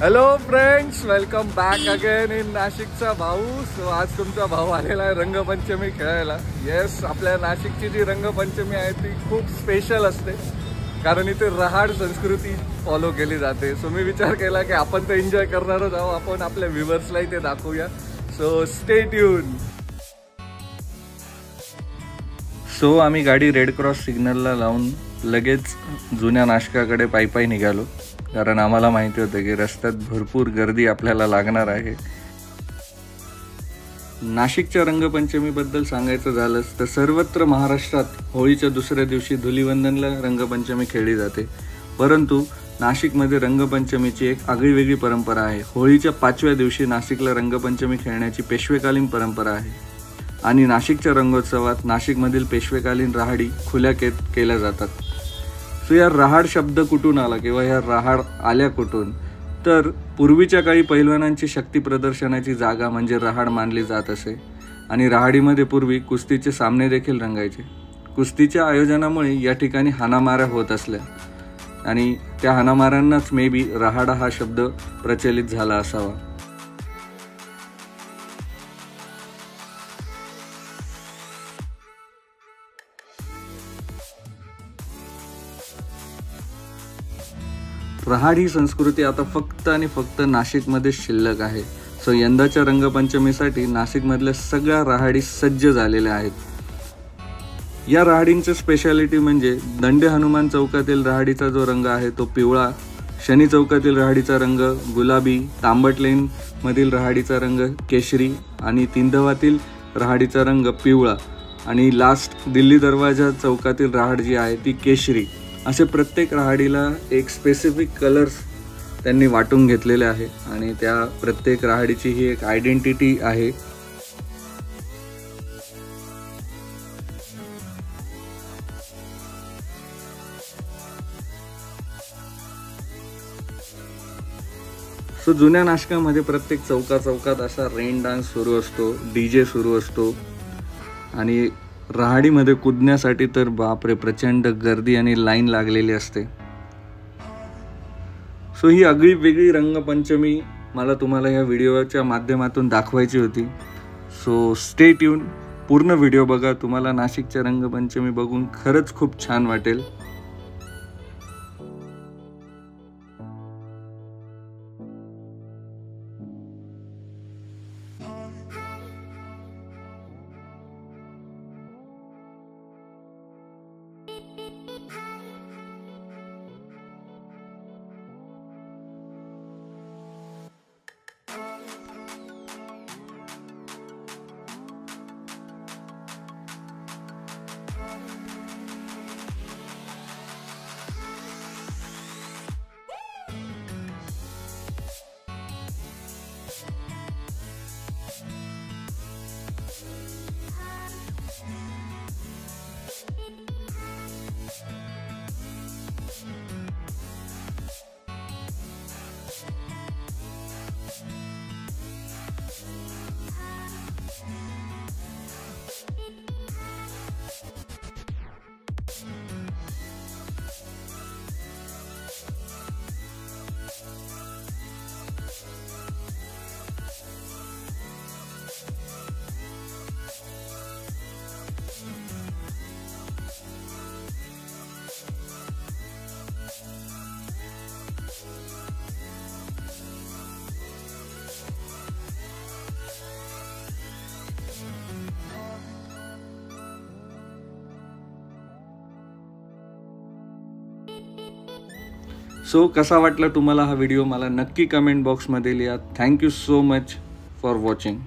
Hello friends welcome back again in नाशिकचा भाऊ so आज तुमचा भाऊ आलेला आहे रंगपंचमी खेळायला. येस आपल्या नाशिकची जी रंगपंचमी आहे ती खूप स्पेशल असते. कारण इथे रहाड संस्कृती फॉलो केली जाते. सो मी विचार केला की आपण तर एन्जॉय करणारच आहोत. आपण आपल्या व्ह्युअर्सलाही ते दाखवूया. सो स्टे ट्यून सो आम्ही गाडी रेड क्रॉस सिग्नलला लावून लगेच जुन्या नाशकाकडे पायी पायी निघालो. कारण आम्हाला माहिती होतं की रस्त्यात भरपूर गर्दी आपल्याला लागणार आहे. नाशिकच्या रंगपंचमीबद्दल सांगायचं झालंच तर सर्वत्र महाराष्ट्रात होळीच्या दुसऱ्या दिवशी धुलीवंदनला रंगपंचमी खेळली जाते. परंतु नाशिकमध्ये रंगपंचमीची एक आगळीवेगळी परंपरा आहे. होळीच्या पाचव्या दिवशी नाशिकला रंगपंचमी खेळण्याची पेशवेकालीन परंपरा आहे. आणि नाशिकच्या रंगोत्सवात नाशिकमधील पेशवेकालीन राहाडी खुल्या के केल्या जातात. सो या रहाड शब्द कुठून आला किंवा ह्या रहाड आल्या कुठून? तर पूर्वीच्या काळी पैलवानांची शक्ती प्रदर्शनाची जागा म्हणजे रहाड मानली जात असे. आणि रहाडीमध्ये पूर्वी कुस्तीचे सामने देखील रंगायचे. कुस्तीच्या आयोजनामुळे या ठिकाणी हाणामाऱ्या होत असल्या. आणि त्या हाणामाऱ्यांनाच मे बी रहाडा हा शब्द प्रचलित झाला असावा. रहाड ही संस्कृती आता फक्त आणि फक्त नाशिकमध्ये शिल्लक आहे. सो यंदाच्या रंगपंचमीसाठी नाशिकमधल्या सगळ्या राहाडी सज्ज झालेल्या आहेत. या राहाडींचं स्पेशालिटी म्हणजे दंडे हनुमान चौकातील राहाडीचा जो रंग आहे तो पिवळा शनी चौकातील राहाडीचा रंग गुलाबी तांबट लेनमधील राहाडीचा रहाडीचा रंग केशरी आणि तिंधवातील रहाडीचा रंग पिवळा. आणि लास्ट दिल्ली दरवाजा चौकातील रहाड जी आहे ती केशरी. असे प्रत्येक राहाडीला एक स्पेसिफिक कलर्स त्यांनी वाटून घेतलेले आहे आणि त्या प्रत्येक राहाडीची ही एक आयडेंटिटी आहे. सो जुन्या नाशकामध्ये प्रत्येक चौका चौकात असा रेन डान्स सुरू असतो डी जे सुरू असतो आणि रहाडीमध्ये कुदण्यासाठी तर बापरे प्रचंड गर्दी आणि लाईन लागलेली असते. सो ही आगळी वेगळी रंगपंचमी मला तुम्हाला या व्हिडिओच्या माध्यमातून दाखवायची होती. सो स्टे ट्यून पूर्ण व्हिडिओ बघा. तुम्हाला नाशिकच्या रंगपंचमी बघून खरंच खूप छान वाटेल. सो कसा वाटला तुम्हाला हा व्हिडिओ मला नक्की कमेंट बॉक्समध्ये लिहा. Thank you so much for watching